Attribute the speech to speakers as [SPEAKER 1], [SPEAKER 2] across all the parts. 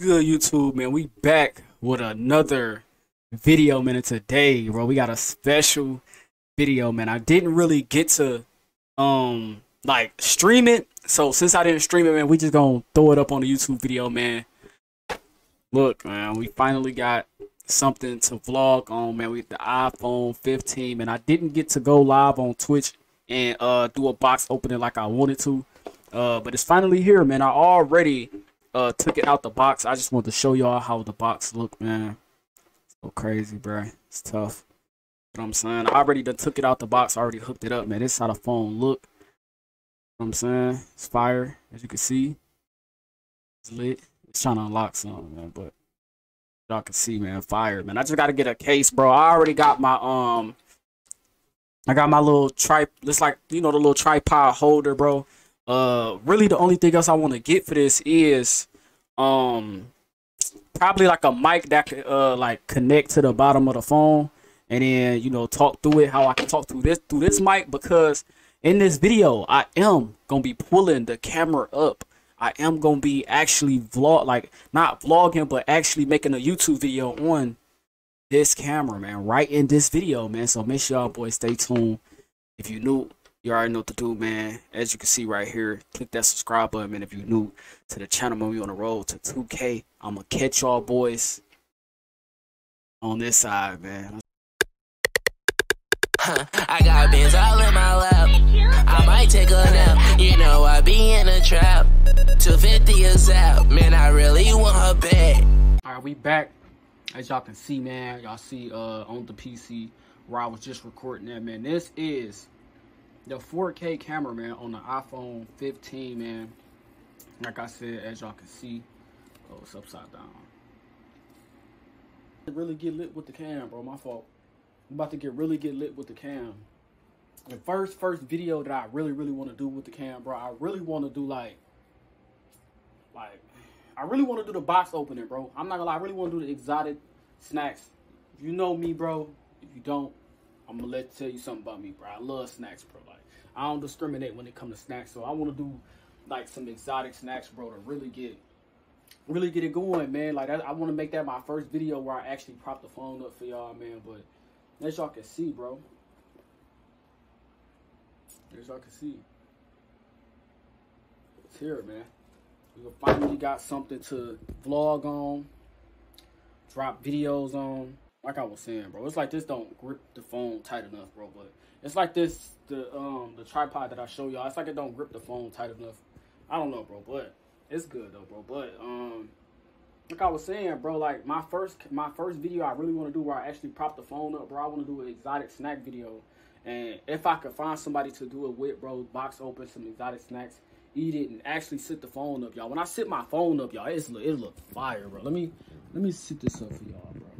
[SPEAKER 1] good, YouTube, man? We back with another video, man. And today, bro, we got a special video, man. I didn't really get to, um, like, stream it. So, since I didn't stream it, man, we just gonna throw it up on the YouTube video, man. Look, man, we finally got something to vlog on, man. We the iPhone 15, man. I didn't get to go live on Twitch and uh do a box opening like I wanted to. Uh, but it's finally here, man. I already uh took it out the box. I just wanted to show y'all how the box look, man. So crazy, bro. It's tough. You know what I'm saying? I already done took it out the box. I already hooked it up, man. This is how the phone look. You know what I'm saying? It's fire, as you can see. It's lit. It's trying to unlock something, man, but y'all can see, man. Fire, man. I just gotta get a case, bro. I already got my um I got my little tri it's like you know the little tripod holder, bro. Uh, really, the only thing else I want to get for this is, um, probably like a mic that could uh like connect to the bottom of the phone, and then you know talk through it how I can talk through this through this mic because in this video I am gonna be pulling the camera up. I am gonna be actually vlog like not vlogging but actually making a YouTube video on this camera, man, right in this video, man. So make sure y'all boys stay tuned. If you new you already know what to do, man. As you can see right here, click that subscribe button, man. If you're new to the channel, man, we on the road to 2K. I'm going to catch y'all boys on this side, man.
[SPEAKER 2] I got bins all in my lap. I might take a nap. You know I be in a trap. 250 is out. Man, I really want her back.
[SPEAKER 1] All right, we back. As y'all can see, man. Y'all see uh on the PC where I was just recording that, man. This is the 4K camera, man, on the iPhone 15, man. Like I said, as y'all can see, oh, it's upside down. Really get lit with the cam, bro. My fault. I'm about to get really get lit with the cam. The first first video that I really really want to do with the cam, bro. I really want to do like, like, I really want to do the box opening, bro. I'm not gonna lie. I really want to do the exotic snacks. If you know me, bro. If you don't, I'm gonna let you tell you something about me, bro. I love snacks, bro. Like I don't discriminate when it comes to snacks, so I want to do like some exotic snacks, bro, to really get really get it going, man. Like I, I want to make that my first video where I actually prop the phone up for y'all, man. But as y'all can see, bro, as y'all can see, it's here, man. We finally got something to vlog on, drop videos on like I was saying, bro, it's like this don't grip the phone tight enough, bro. But it's like this the um the tripod that I show y'all. It's like it don't grip the phone tight enough. I don't know, bro, but it's good though, bro. But um, like I was saying, bro, like my first my first video I really want to do where I actually prop the phone up, bro. I want to do an exotic snack video, and if I could find somebody to do it with, bro, box open some exotic snacks, eat it, and actually sit the phone up, y'all. When I sit my phone up, y'all, it's it look fire, bro. Let me let me sit this up for y'all, bro.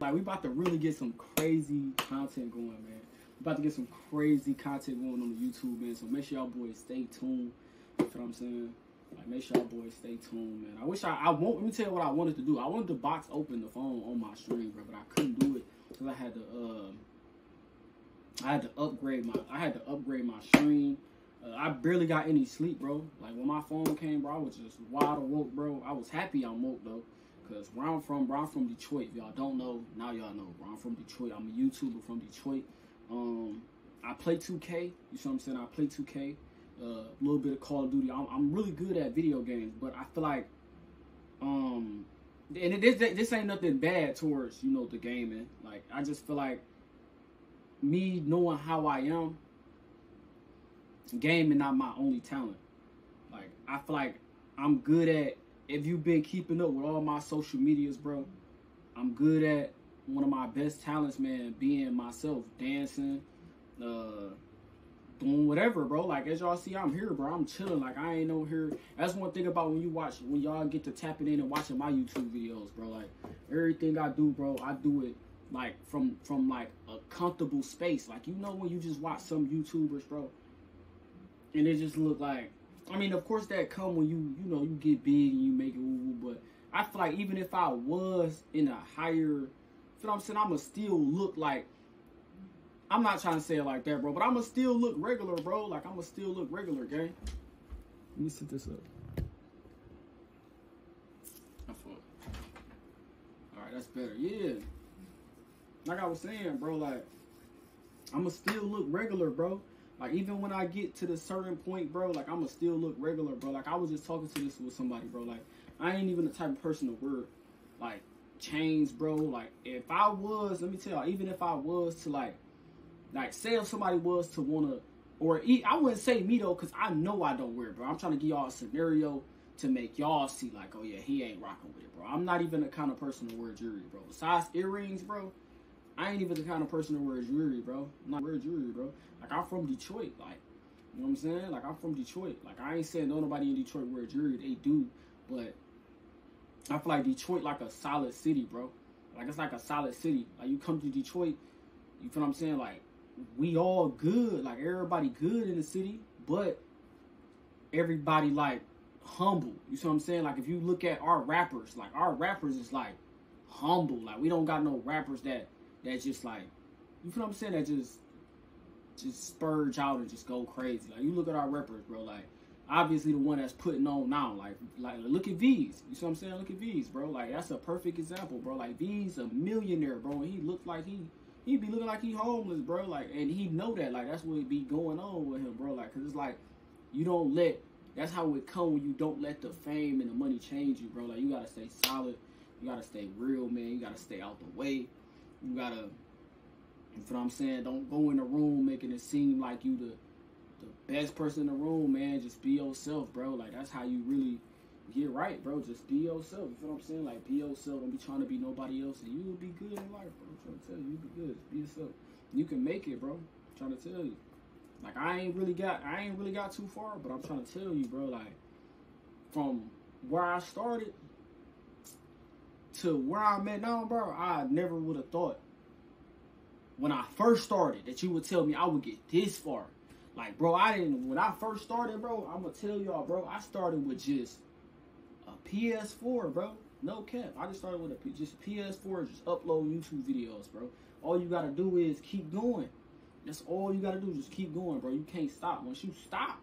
[SPEAKER 1] Like we about to really get some crazy content going, man. We about to get some crazy content going on the YouTube, man. So make sure y'all boys stay tuned. You know what I'm saying? Like make sure y'all boys stay tuned, man. I wish I I won't let me tell you what I wanted to do. I wanted to box open the phone on my stream, bro, but I couldn't do it because I had to uh I had to upgrade my I had to upgrade my stream. Uh, I barely got any sleep, bro. Like when my phone came, bro, I was just wide awoke, bro. I was happy I'm woke though. Cause where I'm from, I'm from Detroit. If y'all don't know, now y'all know. I'm from Detroit. I'm a YouTuber from Detroit. Um, I play 2K. You see what I'm saying? I play 2K. A Uh, little bit of Call of Duty. I'm, I'm, really good at video games, but I feel like, um, and it, this, this ain't nothing bad towards you know the gaming. Like I just feel like me knowing how I am, gaming not my only talent. Like I feel like I'm good at if you've been keeping up with all my social medias, bro, I'm good at one of my best talents, man, being myself, dancing, uh, doing whatever, bro. Like as y'all see, I'm here, bro. I'm chilling. Like I ain't no here. That's one thing about when you watch, when y'all get to tapping in and watching my YouTube videos, bro. Like everything I do, bro, I do it like from from like a comfortable space. Like you know when you just watch some YouTubers, bro, and it just look like I mean, of course, that come when you you know you get big and you make it but I feel like even if I was in a higher, you know what I'm saying, I'ma still look like. I'm not trying to say it like that, bro, but I'ma still look regular, bro. Like I'ma still look regular, gang. Let me set this up. right, that's better. Yeah. Like I was saying, bro, like I'ma still look regular, bro. Like even when I get to the certain point, bro, like I'ma still look regular, bro. Like I was just talking to this with somebody, bro. Like I ain't even the type of person to wear like chains, bro. Like if I was, let me tell you, even if I was to like, like say if somebody was to wanna, or eat, I wouldn't say me though, cause I know I don't wear, it, bro. I'm trying to give y'all a scenario to make y'all see like, oh yeah, he ain't rocking with it, bro. I'm not even the kind of person to wear jewelry, bro. Besides earrings, bro. I ain't even the kind of person to wear jewelry, bro. I'm not wear jewelry, bro. Like I'm from Detroit, like you know what I'm saying? Like I'm from Detroit. Like I ain't saying no nobody in Detroit wear jewelry. They do, but I feel like Detroit like a solid city, bro. Like it's like a solid city. Like you come to Detroit, you feel what I'm saying? Like we all good. Like everybody good in the city, but everybody like humble. You see what I'm saying? Like if you look at our rappers, like our rappers is like humble. Like we don't got no rappers that that just like you feel what I'm saying? That just just spurge out and just go crazy. Like you look at our rappers, bro. Like obviously the one that's putting on now. Like like look at Veeze. You see what I'm saying? Look at Veeze, bro. Like that's a perfect example, bro. Like Veeze a millionaire, bro. And he looked like he he be looking like he homeless, bro. Like and he know that. Like that's what be going on with him, bro. Like cause it's like you don't let. That's how it come when you don't let the fame and the money change you, bro. Like you gotta stay solid. You gotta stay real, man. You gotta stay out the way. You gotta, know what I'm saying? Don't go in the room making it seem like you the the best person in the room, man. Just be yourself, bro. Like that's how you really get right, bro. Just be yourself. You feel what I'm saying? Like be yourself. Don't be trying to be nobody else, and you will be good in life, bro. I'm trying to tell you, you'll be good. Just be yourself. You can make it, bro. I'm trying to tell you. Like I ain't really got, I ain't really got too far, but I'm trying to tell you, bro. Like from where I started to where I'm at now, bro, I never would have thought when I first started that you would tell me I would get this far. Like, bro, I didn't, when I first started, bro, I'm gonna tell y'all, bro, I started with just a PS4, bro. No cap. I just started with a just a PS4, just upload YouTube videos, bro. All you gotta do is keep going. That's all you gotta do, just keep going, bro. You can't stop. Once you stop,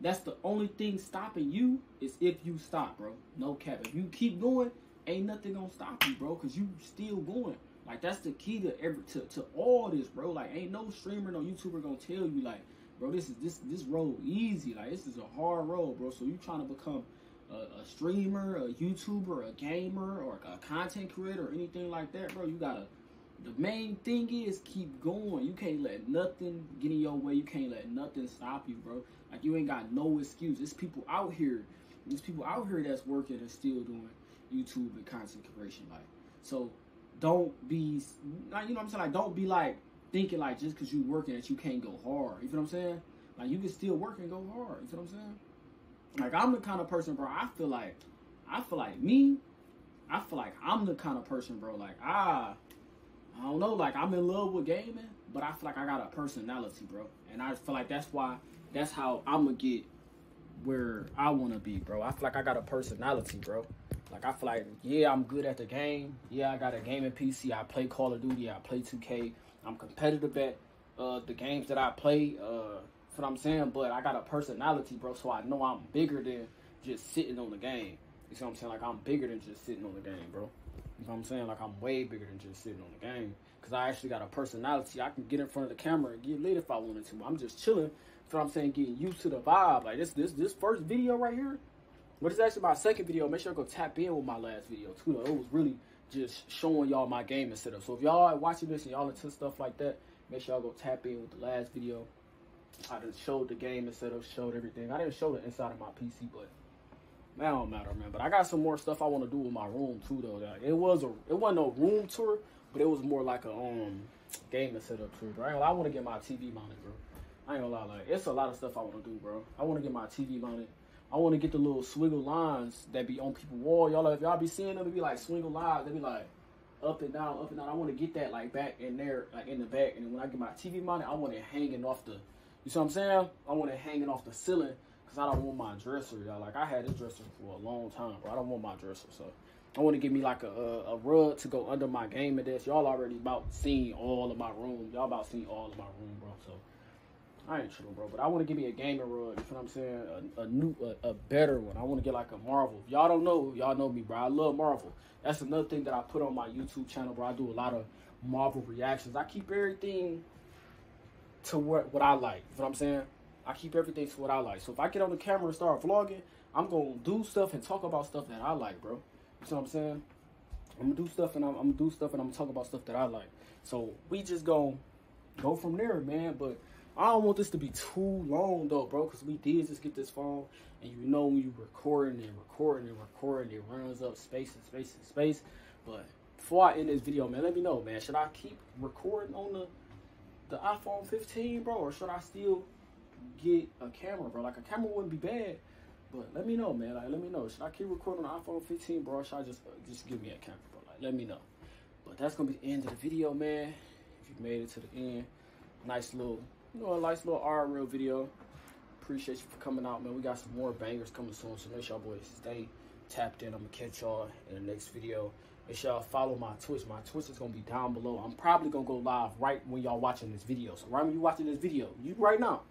[SPEAKER 1] that's the only thing stopping you is if you stop, bro. No cap. If you keep going, ain't nothing gonna stop you, bro, because you still going. Like that's the key to every to, to all this, bro. Like ain't no streamer, no YouTuber gonna tell you like, bro, this is this this road easy. Like this is a hard road, bro. So you trying to become a, a streamer, a YouTuber, a gamer, or a content creator, or anything like that, bro. You gotta. The main thing is keep going. You can't let nothing get in your way. You can't let nothing stop you, bro. Like you ain't got no excuse. There's people out here. There's people out here that's working and still doing YouTube and content creation. Like, so don't be, you know what I'm saying? Like, don't be like thinking like just because you working that you can't go hard. You know what I'm saying? Like, you can still work and go hard. You know what I'm saying? Like, I'm the kind of person, bro. I feel like, I feel like me. I feel like I'm the kind of person, bro. Like, I, I don't know. Like, I'm in love with gaming, but I feel like I got a personality, bro. And I feel like that's why, that's how I'm gonna get where I want to be, bro. I feel like I got a personality, bro. Like I feel like, yeah, I'm good at the game. Yeah, I got a gaming PC. I play Call of Duty. I play 2K. I'm competitive at uh, the games that I play. Uh, what I'm saying, but I got a personality, bro. So I know I'm bigger than just sitting on the game. You see what I'm saying? Like I'm bigger than just sitting on the game, bro. You know what I'm saying? Like I'm way bigger than just sitting on the game. Cause I actually got a personality. I can get in front of the camera and get lit if I wanted to. I'm just chilling. You know what I'm saying? Getting used to the vibe. Like this, this, this first video right here but it's actually my second video. Make sure to go tap in with my last video too. Though. It was really just showing y'all my gaming setup. So if y'all are watching this and y'all into stuff like that, make sure y'all go tap in with the last video. I just showed the gaming setup, showed everything. I didn't show the inside of my PC, but that don't matter, man. But I got some more stuff I want to do with my room too, though. Like, it was a, it wasn't a room tour, but it was more like a um gaming setup tour. Bro. I, I want to get my TV mounted, bro. I ain't gonna lie, like it's a lot of stuff I want to do, bro. I want to get my TV mounted. I want to get the little swiggle lines that be on people wall. Y'all, if y'all be seeing them, it be like swiggle lines. They be like up and down, up and down. I want to get that like back in there, like in the back. And when I get my TV mounted, I want it hanging off the. You see what I'm saying? I want it hanging off the ceiling because I don't want my dresser, y'all. Like I had this dresser for a long time, bro. I don't want my dresser, so I want to give me like a, a, a rug to go under my gaming desk. Y'all already about seen all of my room. Y'all about seen all of my room, bro. So I ain't tripping, bro. But I want to give me a gaming rug. You know what I'm saying? A, a new, a, a, better one. I want to get like a Marvel. Y'all don't know, y'all know me, bro. I love Marvel. That's another thing that I put on my YouTube channel, bro. I do a lot of Marvel reactions. I keep everything to what what I like. You know what I'm saying? I keep everything to what I like. So if I get on the camera and start vlogging, I'm gonna do stuff and talk about stuff that I like, bro. You know what I'm saying? I'm gonna do stuff and I'm, I'm, gonna do stuff and I'm gonna talk about stuff that I like. So we just gonna go from there, man. But I don't want this to be too long though, bro, because we did just get this phone, and you know when you recording and recording and recording, it runs up space and space and space. But before I end this video, man, let me know, man. Should I keep recording on the the iPhone 15, bro, or should I still get a camera, bro? Like a camera wouldn't be bad, but let me know, man. Like let me know. Should I keep recording on the iPhone 15, bro? Or should I just uh, just give me a camera, bro? Like let me know. But that's gonna be the end of the video, man. If you made it to the end, nice little, you know, a nice little R real video. Appreciate you for coming out, man. We got some more bangers coming soon, so make sure y'all boys stay tapped in. I'm gonna catch y'all in the next video. Make sure y'all follow my Twitch. My Twitch is gonna be down below. I'm probably gonna go live right when y'all watching this video. So right when you watching this video, you right now,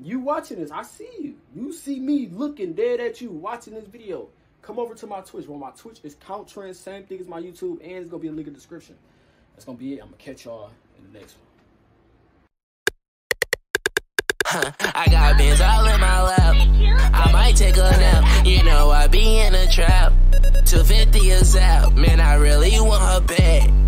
[SPEAKER 1] you watching this, I see you. You see me looking dead at you watching this video. Come over to my Twitch. Well, my Twitch is Count Trend, same thing as my YouTube, and it's gonna be a link in the description. That's gonna be it. I'm gonna catch y'all in the next one.
[SPEAKER 2] I got bins all in my lap. I might take a nap. You know I be in a trap. 250 is out. Man, I really want her back.